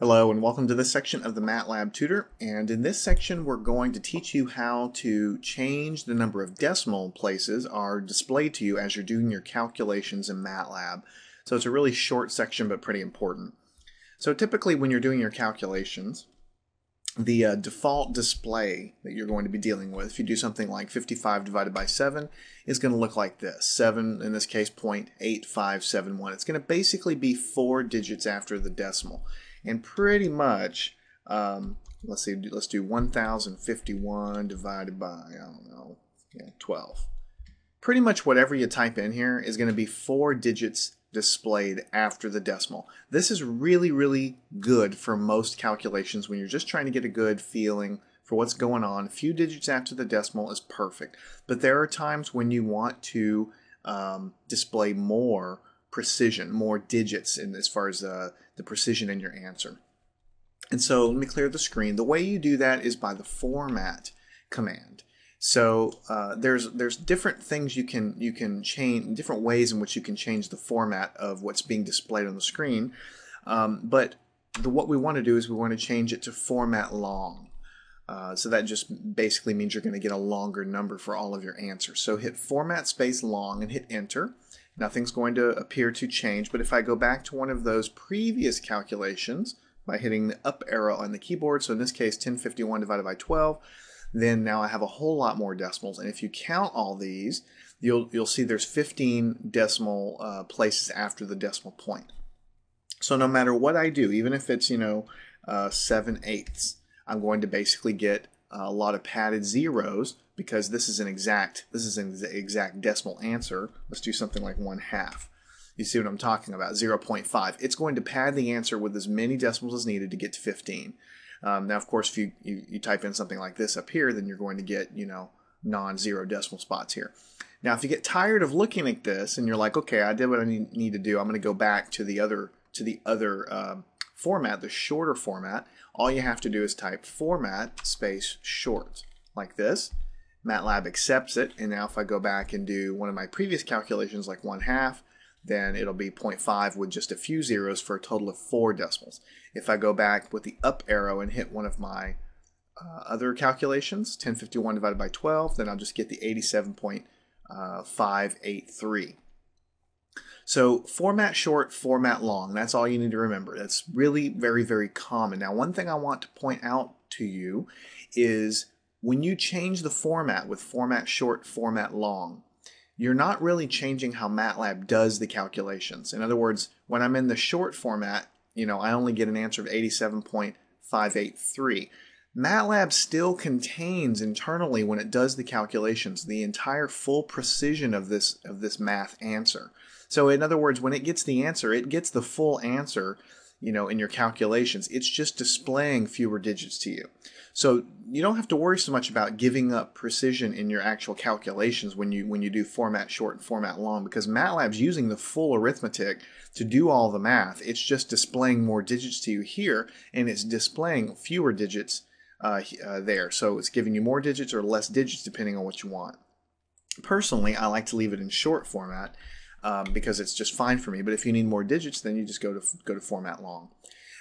Hello and welcome to this section of the MATLAB tutor and in this section we're going to teach you how to change the number of decimal places are displayed to you as you're doing your calculations in MATLAB. So it's a really short section but pretty important. So typically when you're doing your calculations the uh, default display that you're going to be dealing with, if you do something like 55 divided by 7, is going to look like this. 7, in this case, 0.8571. It's going to basically be four digits after the decimal and pretty much um, let's see let's do 1051 divided by I don't know yeah, 12 pretty much whatever you type in here is going to be four digits displayed after the decimal. This is really really good for most calculations when you're just trying to get a good feeling for what's going on. A few digits after the decimal is perfect. But there are times when you want to um, display more precision, more digits in as far as uh, the precision in your answer. And so let me clear the screen. The way you do that is by the format command. So uh, there's there's different things you can you can change different ways in which you can change the format of what's being displayed on the screen. Um, but the, what we want to do is we want to change it to format long. Uh, so that just basically means you're going to get a longer number for all of your answers. So hit format space long and hit enter nothing's going to appear to change. But if I go back to one of those previous calculations by hitting the up arrow on the keyboard, so in this case 1051 divided by 12, then now I have a whole lot more decimals. And if you count all these, you'll, you'll see there's 15 decimal uh, places after the decimal point. So no matter what I do, even if it's, you know, uh, 7 eighths, I'm going to basically get a lot of padded zeros because this is an exact this is an exact decimal answer. Let's do something like one half. You see what I'm talking about? 0.5. It's going to pad the answer with as many decimals as needed to get to 15. Um, now, of course, if you, you, you type in something like this up here, then you're going to get, you know, non-zero decimal spots here. Now, if you get tired of looking at this and you're like, okay, I did what I need, need to do, I'm going to go back to the other to the other um, format, the shorter format. All you have to do is type format space short like this. MATLAB accepts it, and now if I go back and do one of my previous calculations like 1 half, then it'll be 0.5 with just a few zeros for a total of 4 decimals. If I go back with the up arrow and hit one of my uh, other calculations, 1051 divided by 12, then I'll just get the 87.583. So format short, format long, that's all you need to remember. That's really very, very common. Now one thing I want to point out to you is when you change the format with format short, format long, you're not really changing how MATLAB does the calculations. In other words, when I'm in the short format, you know, I only get an answer of 87.583. MATLAB still contains internally when it does the calculations the entire full precision of this of this math answer. So in other words, when it gets the answer, it gets the full answer you know, in your calculations. It's just displaying fewer digits to you. So you don't have to worry so much about giving up precision in your actual calculations when you when you do format short and format long because MATLAB's using the full arithmetic to do all the math. It's just displaying more digits to you here and it's displaying fewer digits uh, uh, there. So it's giving you more digits or less digits depending on what you want. Personally, I like to leave it in short format um, because it's just fine for me. But if you need more digits, then you just go to go to format long.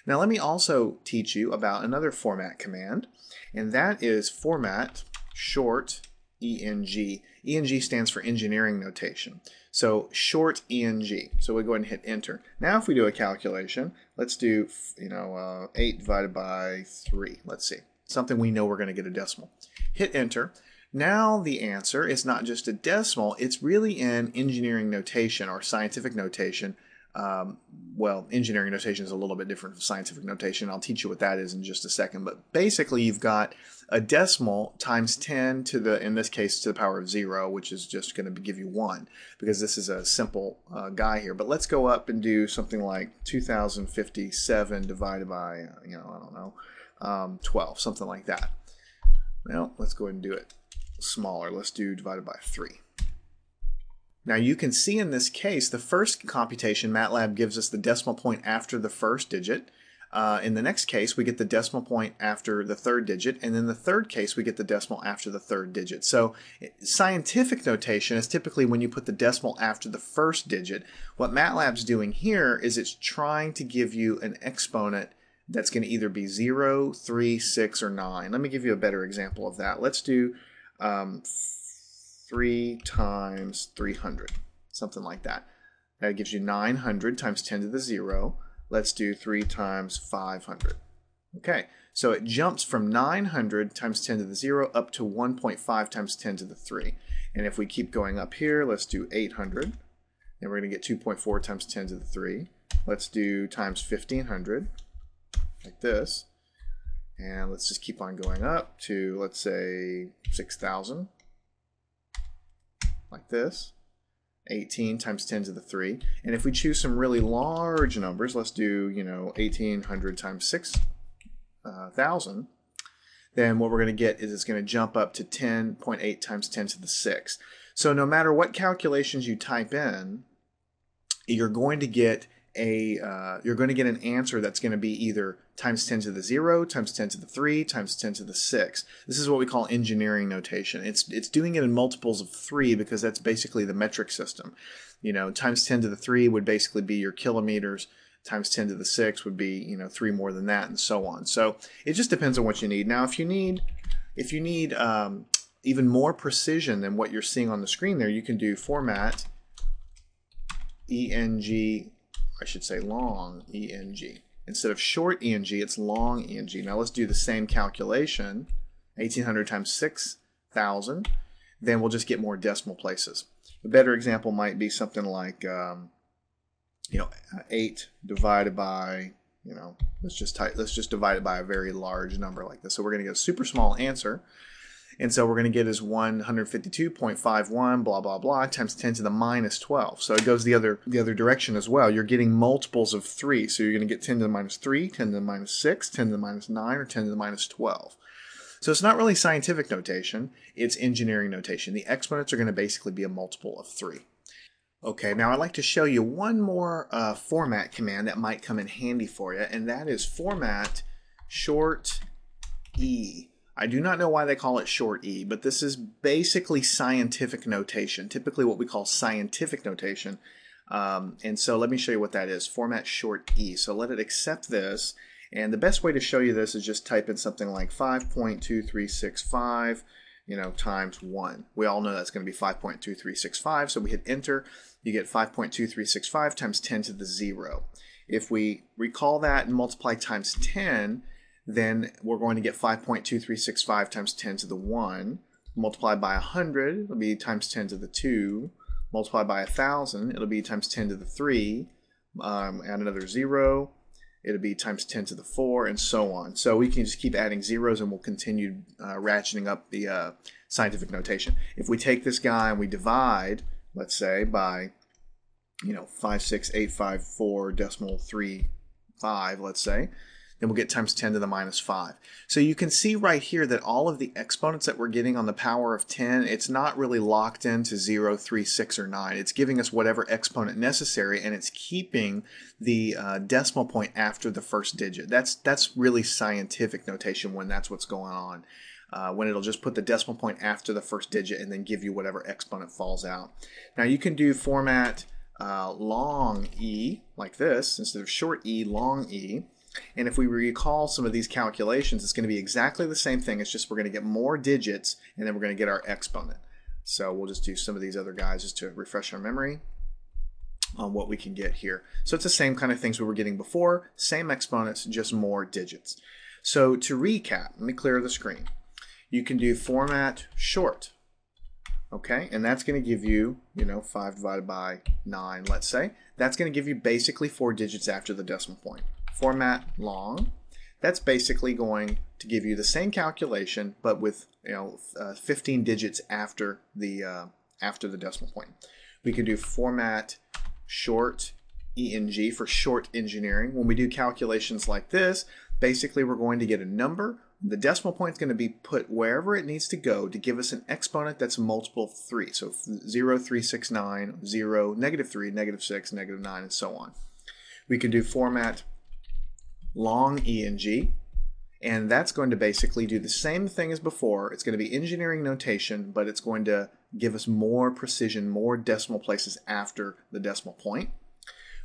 Now let me also teach you about another format command, and that is format short ENG. ENG stands for engineering notation. So short ENG. So we go ahead and hit enter. Now if we do a calculation, let's do, you know, uh, 8 divided by 3. Let's see. Something we know we're going to get a decimal. Hit enter. Now the answer is not just a decimal, it's really in engineering notation or scientific notation. Um, well, engineering notation is a little bit different from scientific notation. I'll teach you what that is in just a second. But basically, you've got a decimal times 10 to the, in this case, to the power of 0, which is just going to give you 1, because this is a simple uh, guy here. But let's go up and do something like 2057 divided by, you know, I don't know, um, 12, something like that. Well, let's go ahead and do it smaller. Let's do divided by 3. Now you can see in this case, the first computation, MATLAB gives us the decimal point after the first digit. Uh, in the next case, we get the decimal point after the third digit, and in the third case, we get the decimal after the third digit. So scientific notation is typically when you put the decimal after the first digit. What MATLAB's doing here is it's trying to give you an exponent that's going to either be 0, 3, 6, or 9. Let me give you a better example of that. Let's do um, 3 times 300, something like that. That gives you 900 times 10 to the 0. Let's do 3 times 500. Okay, so it jumps from 900 times 10 to the 0 up to 1.5 times 10 to the 3. And if we keep going up here, let's do 800. And we're going to get 2.4 times 10 to the 3. Let's do times 1500, like this. And let's just keep on going up to, let's say, 6,000, like this. 18 times 10 to the 3. And if we choose some really large numbers, let's do, you know, 1800 times 6,000, uh, then what we're going to get is it's going to jump up to 10.8 times 10 to the 6. So no matter what calculations you type in, you're going to get a uh, you're going to get an answer that's going to be either times 10 to the 0 times 10 to the 3 times 10 to the 6 this is what we call engineering notation. It's it's doing it in multiples of 3 because that's basically the metric system. You know times 10 to the 3 would basically be your kilometers. Times 10 to the 6 would be you know 3 more than that and so on. So it just depends on what you need. Now if you need if you need um, even more precision than what you're seeing on the screen there you can do format ENG, I should say long ENG. Instead of short ENG, it's long ENG. Now let's do the same calculation, 1800 times 6,000. Then we'll just get more decimal places. A better example might be something like, um, you know, 8 divided by, you know, let's just type, let's just divide it by a very large number like this. So we're going to get a super small answer. And so we're going to get is 152.51 blah blah blah times 10 to the minus 12. So it goes the other the other direction as well. You're getting multiples of 3. So you're going to get 10 to the minus 3, 10 to the minus 6, 10 to the minus 9 or 10 to the minus 12. So it's not really scientific notation, it's engineering notation. The exponents are going to basically be a multiple of 3. Okay, now I'd like to show you one more uh, format command that might come in handy for you, and that is format short e. I do not know why they call it short e, but this is basically scientific notation, typically what we call scientific notation. Um, and so let me show you what that is, format short e. So let it accept this, and the best way to show you this is just type in something like 5.2365, you know, times 1. We all know that's going to be 5.2365, so we hit enter, you get 5.2365 times 10 to the 0. If we recall that and multiply times 10, then we're going to get 5.2365 times 10 to the 1. Multiplied by 100, it'll be times 10 to the 2. Multiplied by 1,000, it'll be times 10 to the 3. Um, add another 0, it'll be times 10 to the 4, and so on. So we can just keep adding zeros and we'll continue uh, ratcheting up the uh, scientific notation. If we take this guy and we divide, let's say, by you know, 56854 decimal 3, 5, let's say, then we'll get times 10 to the minus 5. So you can see right here that all of the exponents that we're getting on the power of 10, it's not really locked into 0, 3, 6, or 9. It's giving us whatever exponent necessary, and it's keeping the uh, decimal point after the first digit. That's, that's really scientific notation when that's what's going on. Uh, when it'll just put the decimal point after the first digit and then give you whatever exponent falls out. Now you can do format uh, long e like this instead of short e, long e. And if we recall some of these calculations, it's going to be exactly the same thing. It's just we're going to get more digits, and then we're going to get our exponent. So we'll just do some of these other guys just to refresh our memory on what we can get here. So it's the same kind of things we were getting before, same exponents, just more digits. So to recap, let me clear the screen. You can do format short, okay? And that's going to give you, you know, 5 divided by 9, let's say. That's going to give you basically four digits after the decimal point format long. That's basically going to give you the same calculation, but with you know uh, 15 digits after the uh, after the decimal point. We can do format short ENG for short engineering. When we do calculations like this, basically we're going to get a number. The decimal point is going to be put wherever it needs to go to give us an exponent that's multiple of 3. So 0, 3, 6, 9, 0, negative 3, negative 6, negative 9, and so on. We can do format long ENG, and that's going to basically do the same thing as before. It's going to be engineering notation, but it's going to give us more precision, more decimal places after the decimal point.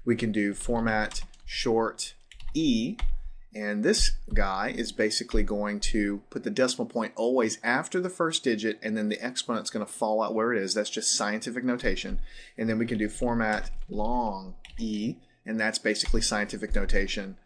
We can do format short E, And this guy is basically going to put the decimal point always after the first digit, and then the exponent's going to fall out where it is. That's just scientific notation. And then we can do format long E, and that's basically scientific notation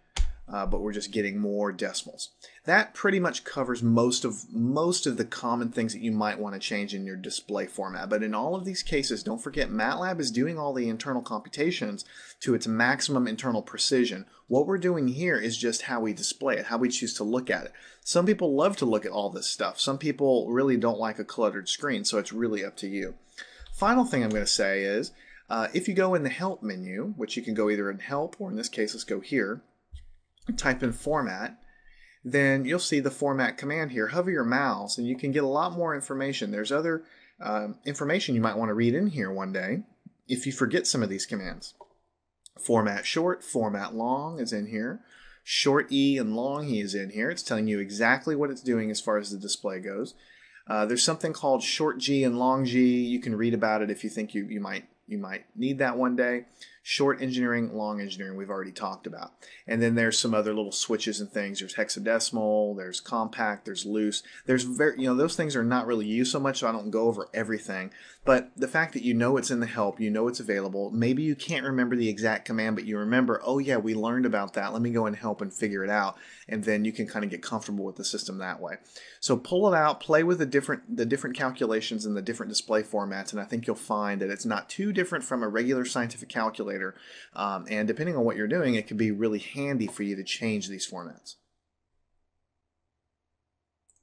uh, but we're just getting more decimals. That pretty much covers most of most of the common things that you might want to change in your display format. But in all of these cases, don't forget MATLAB is doing all the internal computations to its maximum internal precision. What we're doing here is just how we display it, how we choose to look at it. Some people love to look at all this stuff. Some people really don't like a cluttered screen, so it's really up to you. Final thing I'm going to say is, uh, if you go in the Help menu, which you can go either in Help or in this case, let's go here, type in format, then you'll see the format command here. Hover your mouse and you can get a lot more information. There's other um, information you might want to read in here one day if you forget some of these commands. Format short, format long is in here. Short E and long E is in here. It's telling you exactly what it's doing as far as the display goes. Uh, there's something called short G and long G. You can read about it if you think you, you might you might need that one day. Short engineering, long engineering, we've already talked about. And then there's some other little switches and things. There's hexadecimal, there's compact, there's loose. There's very, you know, those things are not really used so much, so I don't go over everything. But the fact that you know it's in the help, you know it's available, maybe you can't remember the exact command, but you remember, oh yeah, we learned about that. Let me go and help and figure it out. And then you can kind of get comfortable with the system that way. So pull it out, play with the different the different calculations and the different display formats, and I think you'll find that it's not too different from a regular scientific calculator. Um, and depending on what you're doing, it can be really handy for you to change these formats.